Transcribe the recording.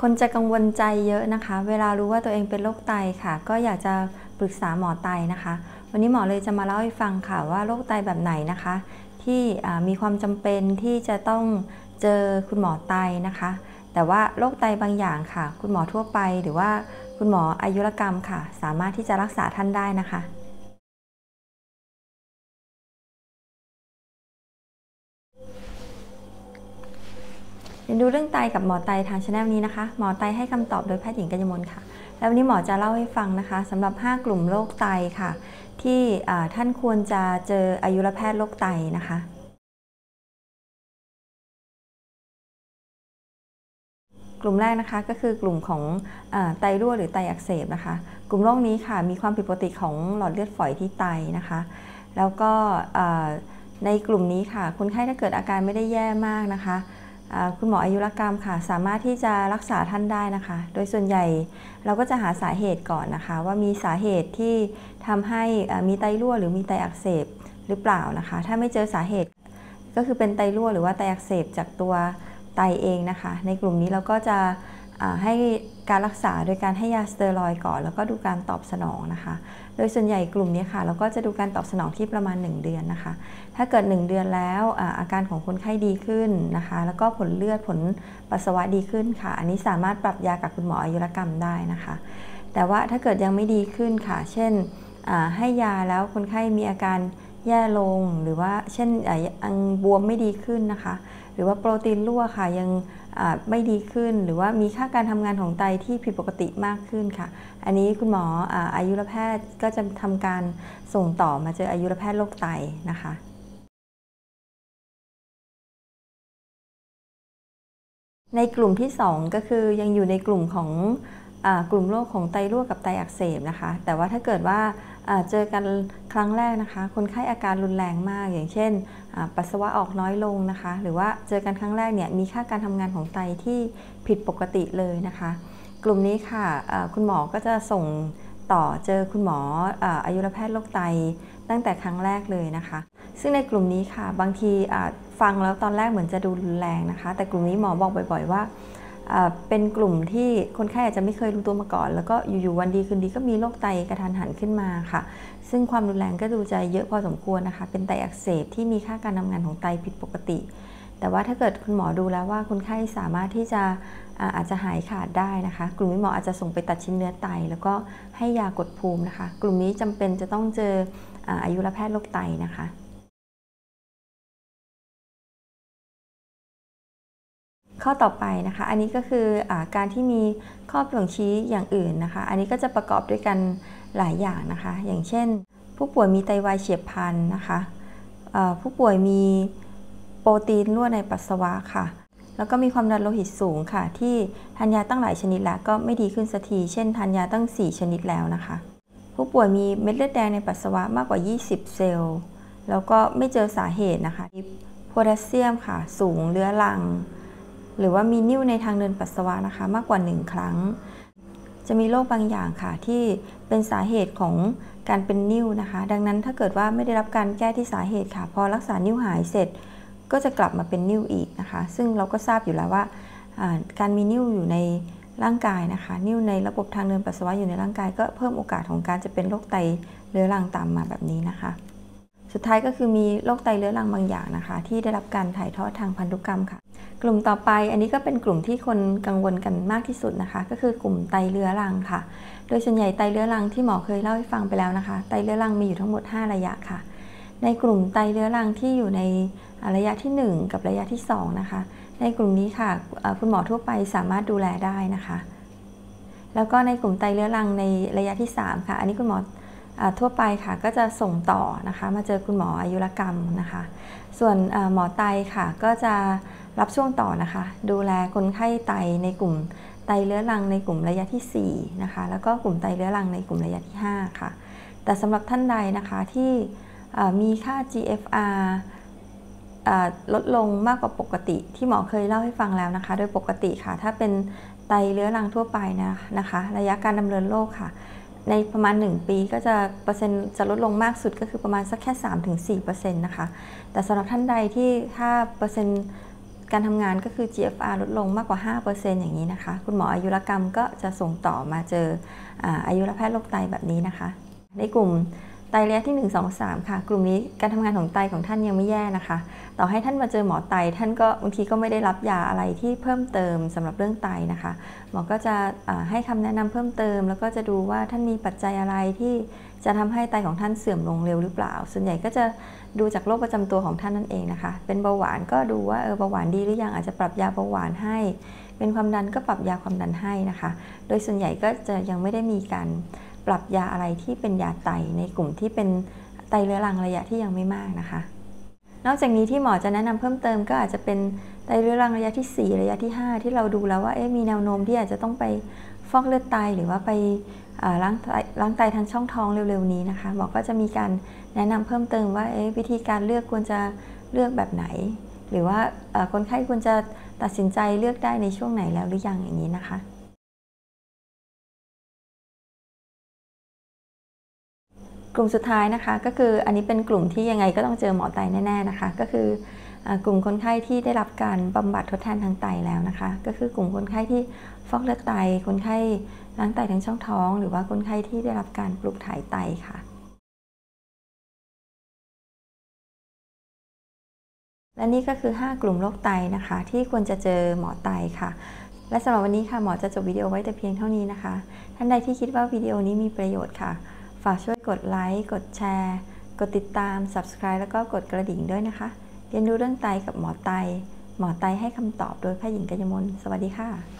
คนจะกังวลใจเยอะนะคะ เวลารู้ว่าตัวเองเป็นโรคไตค่ะ ก็อยากจะปรึกษาหมอไตนะคะ วันนี้หมอเลยจะมาเล่าให้ฟังค่ะว่าโรคไตแบบไหนนะคะ ที่มีความจำเป็นที่จะต้องเจอคุณหมอไตนะคะ แต่ว่าโรคไตบางอย่างค่ะ คุณหมอทั่วไปหรือว่าคุณหมออายุรกรรมค่ะ สามารถที่จะรักษาท่านได้นะคะ รียนดูเรื่องไตกับหมอไตทางช anel นี้นะคะ หมอไตให้คำตอบโดยแพทย์หญิงกัญญมลค่ะ แล้ววันนี้หมอจะเล่าให้ฟังนะคะสำหรับ 5 กลุ่มโรคไตค่ะ ที่ท่านควรจะเจออายุรแพทย์โรคไตนะคะ กลุ่มแรกนะคะก็คือกลุ่มของอไตรั่วหรือไตอักเสบนะคะ กลุ่มโรคนี้ค่ะมีความผิดปกติของหลอดเลือดฝอยที่ไตนะคะ แล้วก็ในกลุ่มนี้ค่ะคนไข้ถ้าเกิดอาการไม่ได้แย่มากนะคะ คุณหมออายุรกรรมค่ะ สามารถที่จะรักษาท่านได้นะคะ โดยส่วนใหญ่เราก็จะหาสาเหตุก่อนนะคะ ว่ามีสาเหตุที่ทำให้มีไตรั่วหรือมีไตอักเสบหรือเปล่านะคะ ถ้าไม่เจอสาเหตุก็คือเป็นไตรั่วหรือว่าไตอักเสบจากตัวไตเองนะคะ ในกลุ่มนี้เราก็จะให้ การรักษาโดยการให้ยาสเตียรอยก่อน แล้วก็ดูการตอบสนองนะคะ โดยส่วนใหญ่กลุ่มนี้ค่ะเราก็จะดูการตอบสนองที่ประมาณ 1 เดือนนะคะ ถ้าเกิด 1 เดือนแล้วอาการของคนไข้ดีขึ้นนะคะ แล้วก็ผลเลือดผลปัสสาวะดีขึ้นค่ะ อันนี้สามารถปรับยากับคุณหมออายุรกรรมได้นะคะ แต่ว่าถ้าเกิดยังไม่ดีขึ้นค่ะ เช่นให้ยาแล้วคนไข้มีอาการแย่ลงหรือว่าเช่นอังบวมไม่ดีขึ้นนะคะ หรือว่าโปรตีนรั่วค่ะยังไม่ดีขึ้น หรือว่ามีค่าการทำงานของไตที่ผิดปกติมากขึ้นค่ะ อันนี้คุณหมออายุรแพทย์ก็จะทำการส่งต่อมาเจออายุรแพทย์โรคไตนะคะในกลุ่มที่ 2 ก็คือยังอยู่ในกลุ่มของ กลุ่มโรคของไตรั่วกับไตอักเสบนะคะ แต่ว่าถ้าเกิดว่าเจอกันครั้งแรกนะคะ คนไข้อาการรุนแรงมาก อย่างเช่น ปัสสาวะออกน้อยลงนะคะ หรือว่าเจอกันครั้งแรกเนี่ยมีค่าการทำงานของไตที่ผิดปกติเลยนะคะ กลุ่มนี้ค่ะคุณหมอก็จะส่งต่อเจอคุณหมออายุรแพทย์โรคไตตั้งแต่ครั้งแรกเลยนะคะ ซึ่งในกลุ่มนี้ค่ะบางทีฟังแล้วตอนแรกเหมือนจะดูรุนแรงนะคะ แต่กลุ่มนี้หมอบอกบ่อย ๆ ว่า เป็นกลุ่มที่คนไข้อาจจะไม่เคยรู้ตัวมาก่อน แล้วก็อยู่ๆวันดีคืนดีก็มีโรคไตกระทันหันขึ้นมาค่ะ ซึ่งความรุนแรงก็ดูจะเยอะพอสมควรนะคะ เป็นไตอักเสบที่มีค่าการทำงานของไตผิดปกติ แต่ว่าถ้าเกิดคุณหมอดูแล้วว่าคนไข้สามารถที่จะอาจจะหายขาดได้นะคะ กลุ่มนี้หมออาจจะส่งไปตัดชิ้นเนื้อไต แล้วก็ให้ยากดภูมินะคะ กลุ่มนี้จำเป็นจะต้องเจออายุรแพทย์โรคไตนะคะ ข้อต่อไปนะคะ อันนี้ก็คืออการที่มีข้อบ่งชี้อย่างอื่นนะคะ อันนี้ก็จะประกอบด้วยกันหลายอย่างนะคะ อย่างเช่น ผู้ป่วยมีไตวายเฉียบพลันนะคะผู้ป่วยมีโปรตีนรั่วในปัสสาวะค่ะ แล้วก็มีความดันโลหิตสูงค่ะ ที่ทานยาตั้งหลายชนิดแล้วก็ไม่ดีขึ้นสักที เช่นทานยาตั้ง 4 ชนิดแล้วนะคะ ผู้ป่วยมีเม็ดเลือดแดงในปัสสาวะมากกว่า 20 เซลล์ แล้วก็ไม่เจอสาเหตุนะคะโพแทสเซียมค่ะ สูงเรื้อรัง หรือว่ามีนิ่วในทางเดินปัสสาวะนะคะ มากกว่า 1 ครั้ง จะมีโรคบางอย่างค่ะ ที่เป็นสาเหตุของการเป็นนิ่วนะคะ ดังนั้นถ้าเกิดว่าไม่ได้รับการแก้ที่สาเหตุค่ะ พอรักษานิ่วหายเสร็จ ก็จะกลับมาเป็นนิ่วอีกนะคะ ซึ่งเราก็ทราบอยู่แล้วว่าการมีนิ่วอยู่ในร่างกายนะคะ นิ่วในระบบทางเดินปัสสาวะอยู่ในร่างกาย ก็เพิ่มโอกาสของการจะเป็นโรคไตเรื้อรังตามมาแบบนี้นะคะ สุดท้ายก็คือมีโรคไตเรื้อรังบางอย่างนะคะ ที่ได้รับการถ่ายทอดทางพันธุกรรมค่ะ กลุ่มต่อไปอันนี้ก็เป็นกลุ่มที่คนกังวลกันมากที่สุดนะคะ ก็คือกลุ่มไตเรื้อรังค่ะ โดยส่วนใหญ่ไตเรื้อรังที่หมอเคยเล่าให้ฟังไปแล้วนะคะ ไตเรื้อรังมีอยู่ทั้งหมด 5 ระยะค่ะ ในกลุ่มไตเรื้อรังที่อยู่ในระยะที่ 1 กับระยะที่ 2 นะคะ ในกลุ่มนี้ค่ะคุณหมอทั่วไปสามารถดูแลได้นะคะ แล้วก็ในกลุ่มไตเรื้อรังในระยะที่ 3 ค่ะ อันนี้คุณหมอ ทั่วไปค่ะก็จะส่งต่อนะคะ มาเจอคุณหมออายุรกรรมนะคะ ส่วนหมอไตค่ะก็จะรับช่วงต่อนะคะ ดูแลคนไข้ไตในกลุ่มไตเรื้อรังในกลุ่มระยะที่4นะคะแล้วก็กลุ่มไตเรื้อรังในกลุ่มระยะที่ 5 ค่ะ แต่สำหรับท่านใดนะคะที่มีค่า GFR ลดลงมากกว่าปกติที่หมอเคยเล่าให้ฟังแล้วนะคะ โดยปกติค่ะ ถ้าเป็นไตเรื้อรังทั่วไปนะนะคะ ระยะการดำเนินโรคค่ะ ในประมาณ 1 ปีก็จะเปอร์เซ็นต์จะลดลงมากสุดก็คือประมาณสักแค่ 3-4%นะคะ แต่สำหรับท่านใดที่ถ้าเปอร์เซ็นต์การทำงานก็คือ GFR ลดลงมากกว่า 5%อย่างนี้นะคะ คุณหมออายุรกรรมก็จะส่งต่อมาเจออายุรแพทย์โรคไตแบบนี้นะคะ ในกลุ่ม ไตระยะที่ 1 2 3 ค่ะ กลุ่มนี้การทำงานของไตของท่านยังไม่แย่นะคะ ต่อให้ท่านมาเจอหมอไตท่านก็บางทีก็ไม่ได้รับยาอะไรที่เพิ่มเติมสำหรับเรื่องไตนะคะ หมอก็จะให้คำแนะนำเพิ่มเติม แล้วก็จะดูว่าท่านมีปัจจัยอะไรที่จะทำให้ไตของท่านเสื่อมลงเร็วหรือเปล่า ส่วนใหญ่ก็จะดูจากโรคประจำตัวของท่านนั่นเองนะคะ เป็นเบาหวานก็ดูว่าเออเบาหวานดีหรือยังอาจจะปรับยาเบาหวานให้ เป็นความดันก็ปรับยาความดันให้นะคะ โดยส่วนใหญ่ก็จะยังไม่ได้มีการ ปรับยาอะไรที่เป็นยาไตในกลุ่มที่เป็นไตเรื้อรังระยะที่ยังไม่มากนะคะ นอกจากนี้ที่หมอจะแนะนำเพิ่มเติมก็อาจจะเป็นไตเรื้อรังระยะที่ 4 ระยะที่ 5 ที่เราดูแล้วว่าเอ๊ะมีแนวโน้มที่อาจจะต้องไปฟอกเลือดไตหรือว่าไปล้างล้างไตทางช่องท้องเร็วๆนี้นะคะหมอก็จะมีการแนะนำเพิ่มเติมว่าวิธีการเลือกควรจะเลือกแบบไหน หรือว่าคนไข้ควรจะตัดสินใจเลือกได้ในช่วงไหนแล้วหรือยังอย่างนี้นะคะ กลุ่มสุดท้ายนะคะก็คืออันนี้เป็นกลุ่มที่ยังไงก็ต้องเจอหมอไตแน่ๆนะคะ ก็คือกลุ่มคนไข้ที่ได้รับการบำบัดทดแทนทางไตแล้วนะคะ ก็คือกลุ่มคนไข้ที่ฟอกเลือดไต คนไข้ล้างไตทางช่องท้อง หรือว่าคนไข้ที่ได้รับการปลูกถ่ายไตค่ะ และนี่ก็คือ 5 กลุ่มโรคไตนะคะ ที่ควรจะเจอหมอไตค่ะและสำหรับวันนี้ค่ะหมอจะจบวิดีโอไว้แต่เพียงเท่านี้นะคะ ท่านใดที่คิดว่าวิดีโอนี้มีประโยชน์ค่ะ ฝากช่วยกดไลค์ กดแชร์ กดติดตาม Subscribe แล้วก็กดกระดิ่งด้วยนะคะ เรียนรู้เรื่องไตกับหมอไต หมอไตให้คำตอบโดยแพทย์หญิงกัญญมล สวัสดีค่ะ